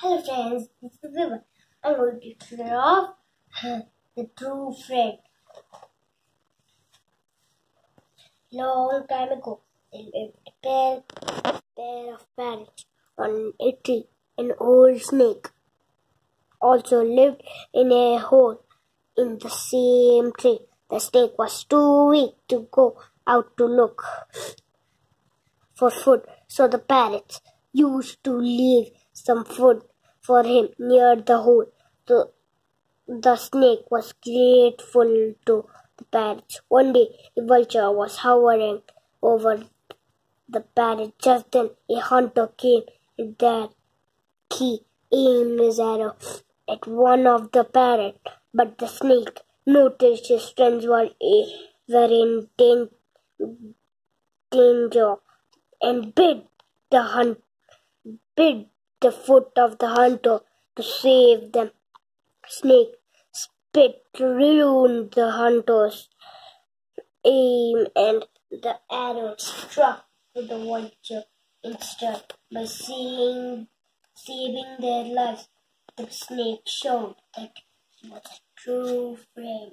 Hello friends, this is Vivaan. I'm going to clear off uh, the true friend. Long time ago, there lived a pair, pair of parrots on a tree. An old snake also lived in a hole in the same tree. The snake was too weak to go out to look for food, so the parrots used to leave some food for him near the hole. The, the snake was grateful to the parrots. One day, a vulture was hovering over the parrot. Just then, a hunter came and there he aimed his arrow at one of the parrot, but the snake noticed his friends were, were in danger and bit the hunt bit the foot of the hunter to save them. Snake spit ruined the hunter's aim and the arrow struck the vulture instead. By seeing, saving their lives, the snake showed that he was a true friend.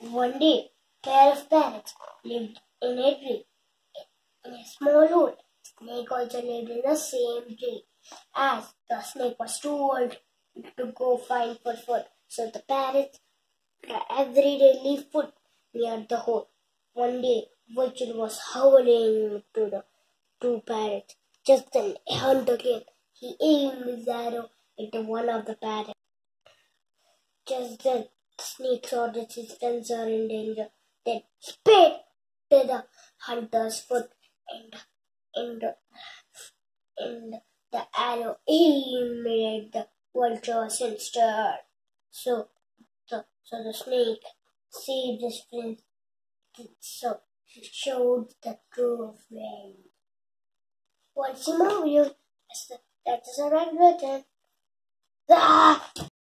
One day, a pair of parrots lived in a tree in a small hole. Snake also in the same tree. As the snake was too old to go find for food, so the parrots every day leave food near the hole. One day, Vulture was howling to the two parrots. Just then, a hunter came. He aimed his arrow into one of the parrots. Just then, the snake saw that his friends are in danger. Then, spit to the hunter's foot and and the aimed at the vulture's instead. So the so the snake saved his friend. So he showed the true friend. Once more, you that is a red button. Ah!